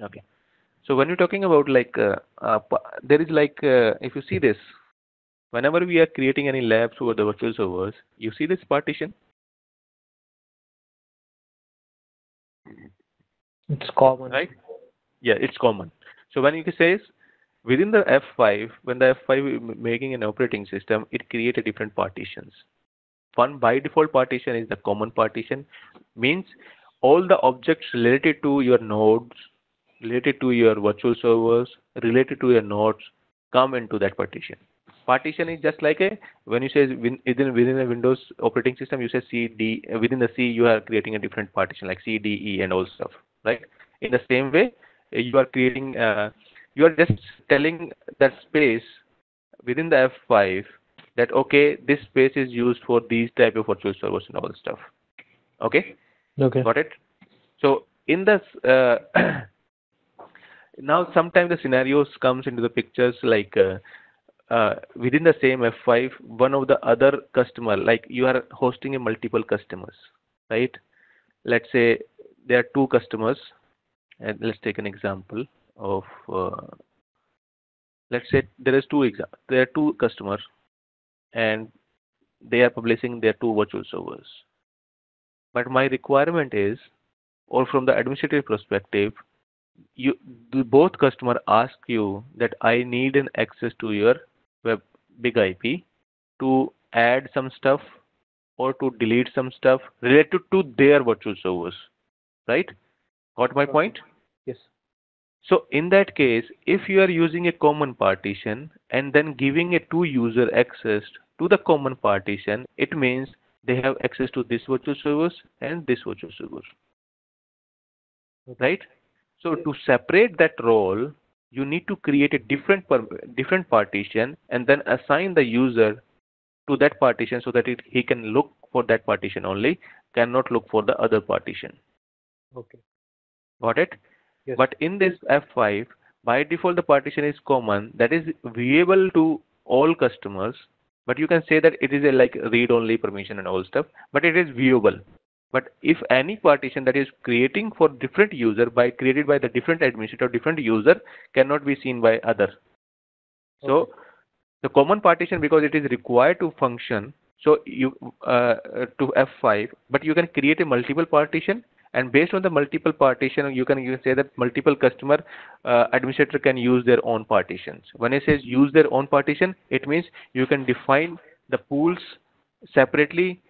Okay. So when you're talking about like, uh, uh, there is like, uh, if you see this, whenever we are creating any labs over the virtual servers, you see this partition? It's common. Right? Yeah, it's common. So when you says within the F5, when the F5 making an operating system, it create a different partitions. One by default partition is the common partition, means all the objects related to your nodes related to your virtual servers, related to your nodes, come into that partition. Partition is just like a when you say within within a Windows operating system, you say C D within the C you are creating a different partition like C D E and all stuff, right? In the same way, you are creating uh, you are just telling that space within the F5 that okay this space is used for these type of virtual servers and all the stuff. Okay. Okay. Got it. So in this. Uh, now sometimes the scenarios comes into the pictures like uh, uh, within the same F5, one of the other customer, like you are hosting a multiple customers, right? Let's say there are two customers, and let's take an example of, uh, let's say there is two there are two customers, and they are publishing their two virtual servers. But my requirement is, or from the administrative perspective, you both customer ask you that I need an access to your web big IP to add some stuff or to delete some stuff related to their virtual servers. Right? Got my point? Yes. So in that case, if you are using a common partition and then giving a two user access to the common partition, it means they have access to this virtual servers and this virtual server. Right? So to separate that role, you need to create a different different partition and then assign the user to that partition so that it, he can look for that partition only, cannot look for the other partition. Okay. Got it? Yes. But in this F5, by default the partition is common, that is viewable to all customers, but you can say that it is a like read-only permission and all stuff, but it is viewable. But if any partition that is creating for different user by created by the different administrator different user cannot be seen by other. So okay. the common partition because it is required to function so you uh, to F5 but you can create a multiple partition based on the multiple partition you can, say that multiple customer uh, administrator can use their own partitions. When it says use their own partition it means you can define the pools separately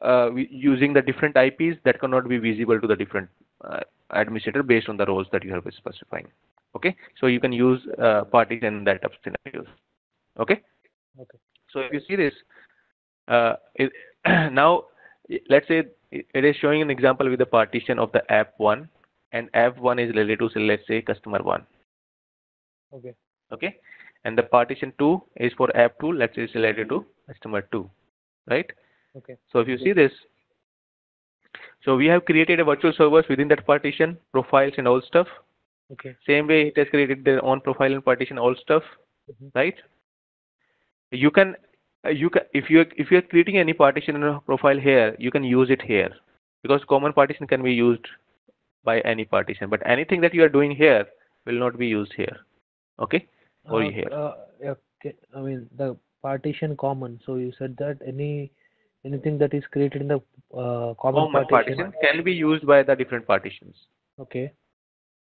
uh, using the different IPs that cannot be visible to the different uh, administrator based on the roles that you have specifying. Okay, so you can use uh, partition in that type of scenarios. Okay. Okay. So if you see this, uh, it, now let's say it is showing an example with the partition of the app one, and app one is related to say, let's say customer one. Okay. Okay, and the partition two is for app two. Let's say it's related to customer two, right? Okay. So if you see this, so we have created a virtual servers within that partition, profiles and all stuff. Okay. Same way it has created their own profile and partition all stuff, mm -hmm. right? You can you can if you if you are creating any partition in a profile here, you can use it here because common partition can be used by any partition, but anything that you are doing here will not be used here. Okay? Or uh, here. Uh, okay. I mean the partition common. So you said that any anything that is created in the uh, common, common partition. partition can be used by the different partitions. Okay.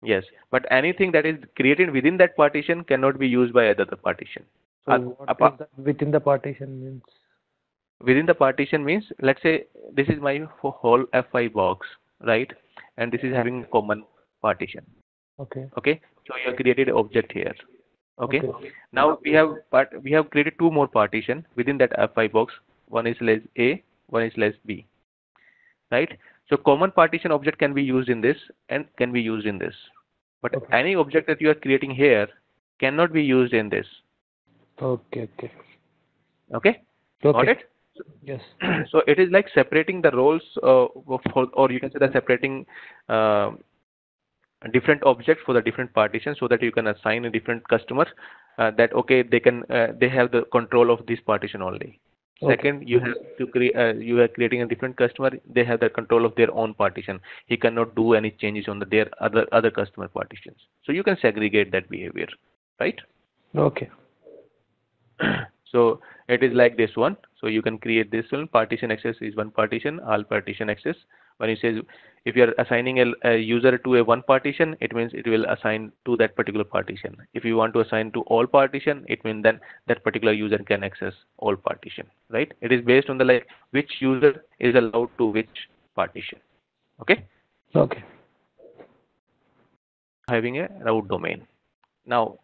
Yes, but anything that is created within that partition cannot be used by other partition. Uh, within the partition means? Within the partition means, let's say this is my whole F5 box, right? And this is having common partition. Okay. Okay. So you have created object here. Okay. okay. Now we have part we have created two more partition within that F5 box one is less a one is less b right so common partition object can be used in this and can be used in this but okay. any object that you are creating here cannot be used in this okay okay okay, okay. got it yes so it is like separating the roles uh, for, or you can say that separating uh, different objects for the different partitions so that you can assign a different customer uh, that okay they can uh, they have the control of this partition only Okay. Second, you have to create. Uh, you are creating a different customer. They have the control of their own partition. He cannot do any changes on the, their other other customer partitions. So you can segregate that behavior, right? Okay. so it is like this one. So you can create this one. Partition access is one partition. All partition access. When it says if you are assigning a, a user to a one partition, it means it will assign to that particular partition. If you want to assign to all partition, it means then that particular user can access all partition, right? It is based on the like which user is allowed to which partition. Okay. Okay. Having a route domain. Now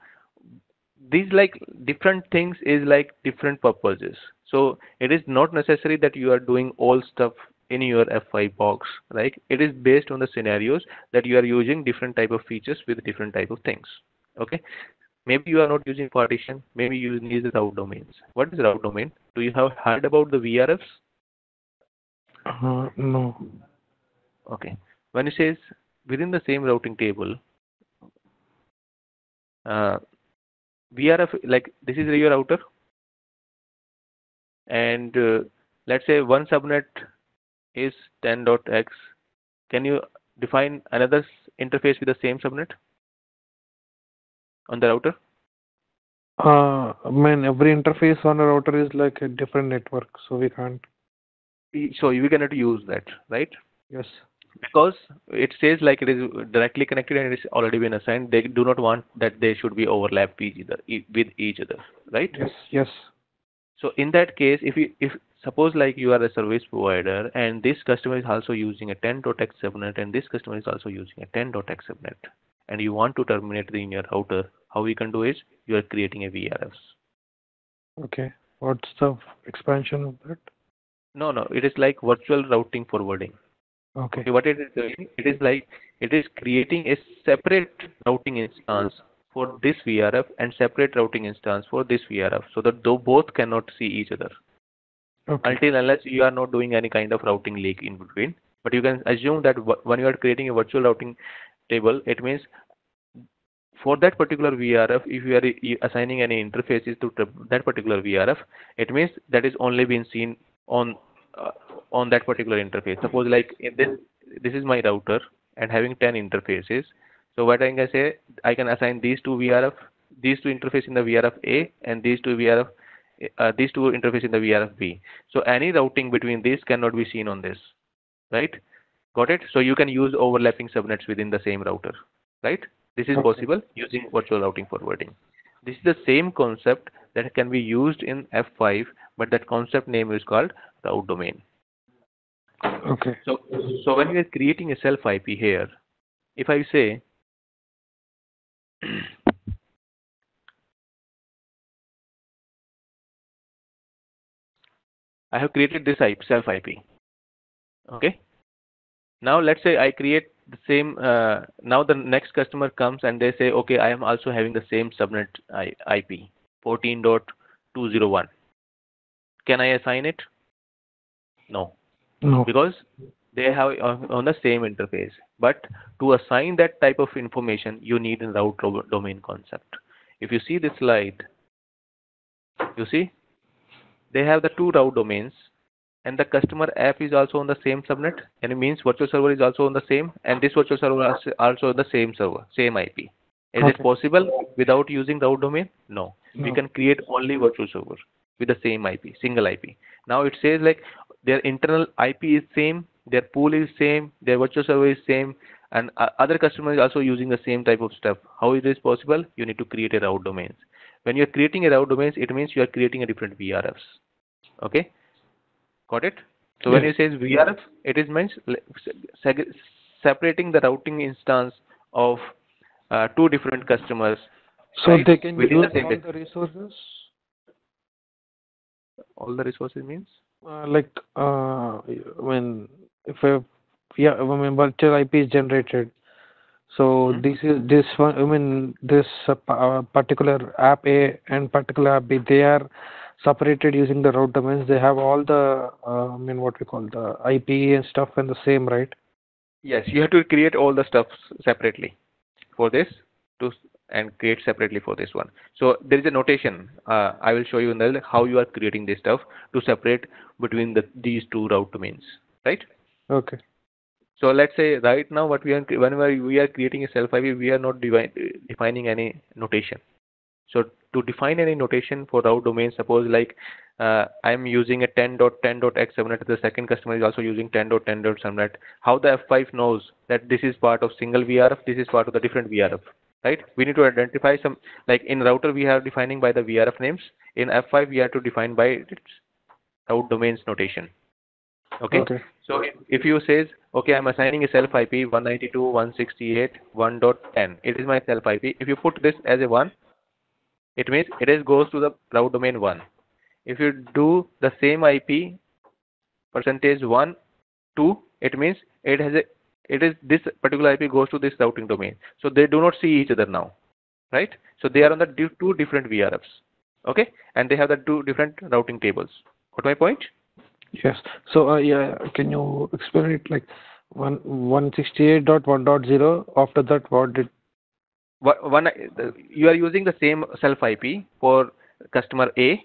these like different things is like different purposes. So it is not necessary that you are doing all stuff in your F5 box, right? It is based on the scenarios that you are using different type of features with different type of things. Okay. Maybe you are not using partition. Maybe you use the route domains. What is route domain? Do you have heard about the VRFs? Uh, no. Okay. When it says within the same routing table, uh, VRF like this is your router, and uh, let's say one subnet is 10.x. Can you define another interface with the same subnet on the router? Uh, I mean, every interface on a router is like a different network, so we can't. So you cannot use that, right? Yes. Because it says like it is directly connected and it's already been assigned. They do not want that they should be overlapped with each other, with each other, right? Yes. Yes. So in that case, if you if suppose like you are a service provider and this customer is also using a 10.x subnet and this customer is also using a 10.x subnet and you want to terminate in your router, how you can do is you are creating a VRFs. Okay. What's the expansion of that? No, no, it is like virtual routing forwarding. Okay. What it is doing, it is like it is creating a separate routing instance for this VRF and separate routing instance for this VRF so that though both cannot see each other. Okay. until unless you are not doing any kind of routing leak in between. But you can assume that when you are creating a virtual routing table, it means for that particular VRF, if you are assigning any interfaces to that particular VRF, it means that is only being seen on uh, on that particular interface. Suppose like this this is my router and having 10 interfaces. So what I can say, I can assign these two VRF, these two interface in the VRF A and these two VRF uh, these two interface in the VRF-B. So any routing between these cannot be seen on this, right? Got it? So you can use overlapping subnets within the same router, right? This is Okay. possible using virtual routing forwarding. This is the same concept that can be used in F5, but that concept name is called route domain. Okay. So, so when you are creating a self IP here, if I say I have created this IP, self IP. Okay. Now let's say I create the same. Uh, now the next customer comes and they say, okay, I am also having the same subnet IP, 14.201. Can I assign it? No No. because they have on, on the same interface. But to assign that type of information, you need a route domain concept. If you see this slide, you see they have the two route domains, and the customer app is also on the same subnet, and it means virtual server is also on the same, and this virtual server is also on the same server, same IP. Is it possible without using route domain? No. We can create only virtual server with the same IP, single IP. Now it says like their internal IP is same, their pool is same, their virtual server is same, and uh, other customers also using the same type of stuff. How is this possible? You need to create a route domains. When you're creating a route domains, it means you are creating a different VRFs. Okay, got it? So when you say VRF, it is means separating the routing instance of uh, two different customers. So right, they can within the use same all the resources, All the resources means. Uh, like uh, when if a yeah, I mean virtual IP is generated. So Mhm. this is this one. I mean this uh, uh, particular app A and particular app B. They are separated using the route domains. They have all the uh, I mean what we call the IP and stuff and the same, right? Yes, you have to create all the stuff separately for this to and create separately for this one. So there is a notation. Uh, I will show you in the how you are creating this stuff to separate between the these two route domains, right? Okay. So let's say right now what we are whenever we are creating a self IP, we are not defining any notation. So to define any notation for route domain, suppose like uh, I'm using a 10.10.x subnet, the second customer is also using 10.10.subnet. How the F5 knows that this is part of single VRF, this is part of the different VRF, right? We need to identify some, like in router we are defining by the VRF names. In F5 we have to define by its route domains notation. Okay. okay. So if, if you says, okay, I'm assigning a self IP 192.168.1.10. It is my self IP. If you put this as a 1, it means it is goes to the route domain 1 if you do the same ip percentage 1 2 it means it has a it is this particular ip goes to this routing domain. So they do not see each other now right? So they are on the two different vrfs okay? And they have the two different routing tables. Got my point? Yes. So uh, yeah can you explain it like one 168.1.0 after that what did one you are using the same self IP for customer A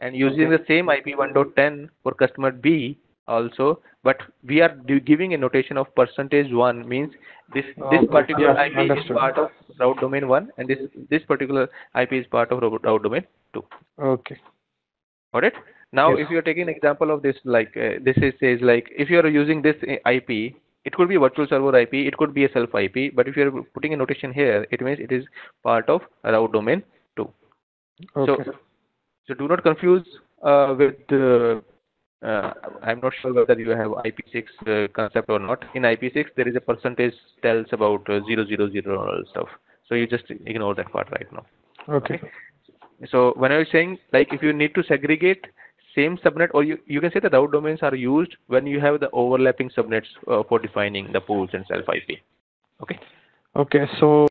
and using okay. the same IP 1.10 for customer B also, but we are giving a notation of percentage one means this this particular IP understood. is part of route domain one and this this particular IP is part of route domain two. Okay. Got it? Now, yes. if you are taking an example of this, like uh, this is says like if you are using this IP it could be virtual server IP, it could be a self IP, but if you're putting a notation here, it means it is part of route domain 2. Okay. So, so do not confuse uh, with uh, uh, I'm not sure whether you have IP6 uh, concept or not. In IP6, there is a percentage tells about uh, 000 stuff. So you just ignore that part right now. Okay. okay. So when I was saying, like, if you need to segregate same subnet or you, you can say the route domains are used when you have the overlapping subnets uh, for defining the pools and self IP. Okay. Okay. So